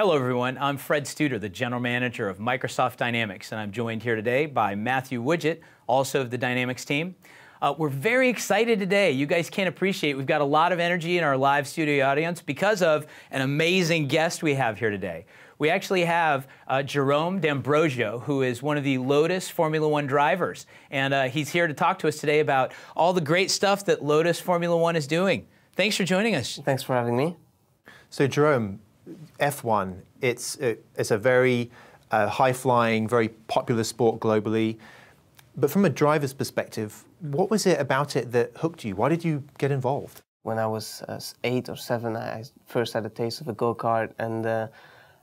Hello, everyone. I'm Fred Studer, the General Manager of Microsoft Dynamics, and I'm joined here today by Matthew Woodget, also of the Dynamics team. Uh, we're very excited today. You guys can't appreciate, we've got a lot of energy in our live studio audience because of an amazing guest we have here today. We actually have uh, Jerome D'Ambrosio, who is one of the Lotus Formula One drivers. And uh, he's here to talk to us today about all the great stuff that Lotus Formula One is doing. Thanks for joining us. Thanks for having me. So, Jerome, F1, it's, it's a very uh, high flying, very popular sport globally. But from a driver's perspective, what was it about it that hooked you? Why did you get involved? When I was uh, eight or seven, I first had a taste of a go kart, and uh,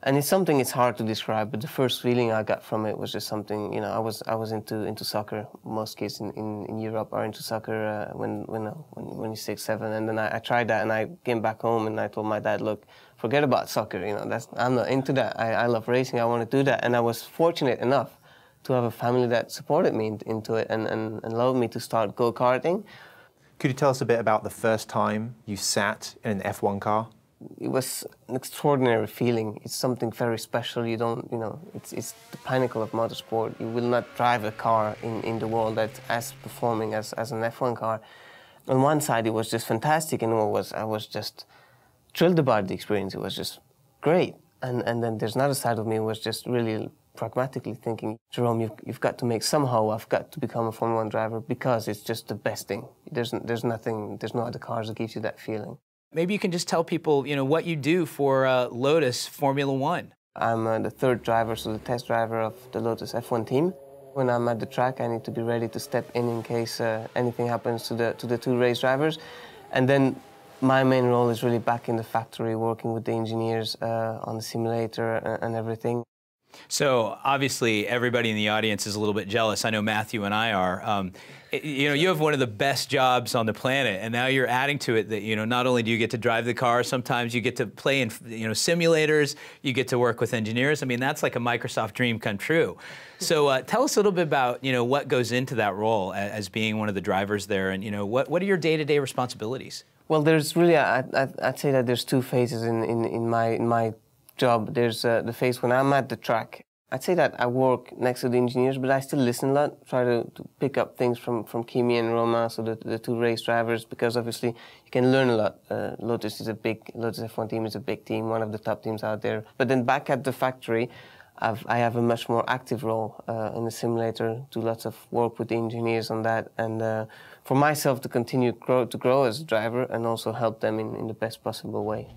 and it's something it's hard to describe. But the first feeling I got from it was just something. You know, I was I was into into soccer. Most kids in, in, in Europe are into soccer uh, when when uh, when when you're six seven, and then I, I, tried that, and I came back home, and I told my dad, look, forget about soccer. You know, that's I'm not into that. I, I love racing. I want to do that, and I was fortunate enough to have a family that supported me into it and, and, and allowed me to start go karting. Could you tell us a bit about the first time you sat in an F1 car? It was an extraordinary feeling. It's something very special. You don't, you know, it's, it's the pinnacle of motorsport. You will not drive a car in, in the world that's as performing as, as an F1 car. On one side, it was just fantastic, and it was, I was just thrilled about the experience. It was just great. And, and then there's another side of me was just really pragmatically thinking, Jerome, you've, you've got to make somehow I've got to become a Formula One driver because it's just the best thing. There's there's nothing, there's no other cars that gives you that feeling. Maybe you can just tell people, you know, what you do for uh, Lotus Formula One. I'm uh, the third driver, so the test driver of the Lotus F1 team. When I'm at the track, I need to be ready to step in in case uh, anything happens to the to the two race drivers, and then my main role is really back in the factory, working with the engineers uh, on the simulator and, and everything. So obviously, everybody in the audience is a little bit jealous. I know Matthew and I are. Um, you know, you have one of the best jobs on the planet, and now you're adding to it that you know not only do you get to drive the car, sometimes you get to play in you know simulators. You get to work with engineers. I mean, that's like a Microsoft dream come true. So uh, tell us a little bit about you know what goes into that role as, being one of the drivers there, and you know what what are your day-to-day responsibilities? Well, there's really I, I, I'd say that there's two phases in, in, in my in my job. There's uh, the phase when I'm at the track. I'd say that I work next to the engineers, but I still listen a lot, try to, to pick up things from, from Kimi and Romain, so the, the two race drivers, because obviously you can learn a lot. Uh, Lotus is a big, Lotus F1 team is a big team, one of the top teams out there. But then back at the factory, I've, I have a much more active role uh, in the simulator, do lots of work with the engineers on that, and uh, for myself to continue grow, to grow as a driver and also help them in, in the best possible way.